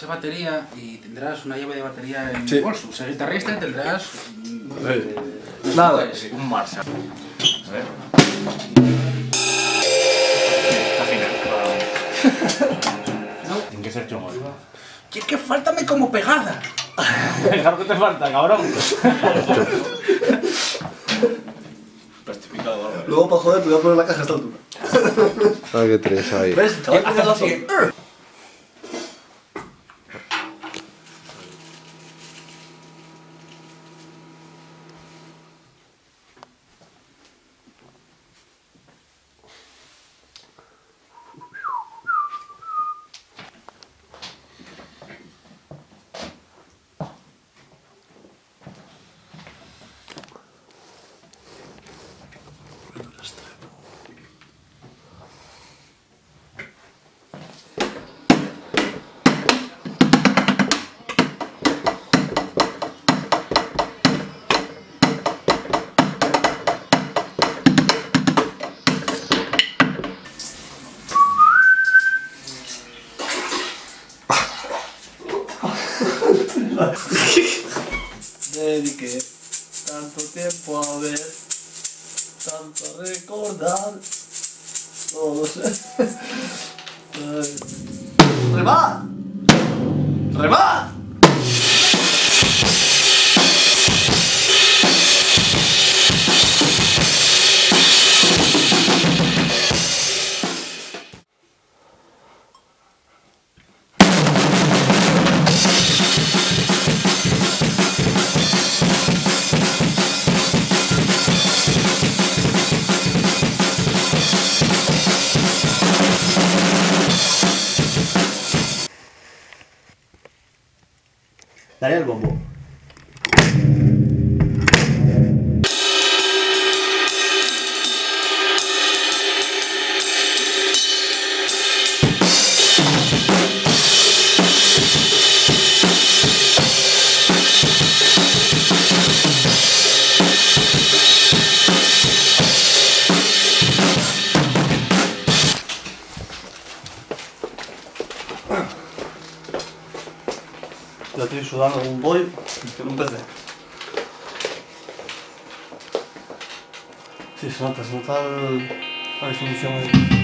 sé batería y tendrás una llave de batería en Sí. el bolso. Ser guitarrista y tendrás... mm, Nada. pues, Un Marshall. A ver. Está final. Tiene que ser chungo. Es que faltame como pegada. Claro que te falta, cabrón. O. Luego para joder te voy a poner la caja a esta altura. Ah, qué tres ahí. ¿Ves? Chaval, Haces así. Dediqué tanto tiempo a ver, tanto a recordar. No, no sé. Daré el bombo. zatim ću dano ovu boju i brze. Sim, smata, smata, ali sam mi ćemo...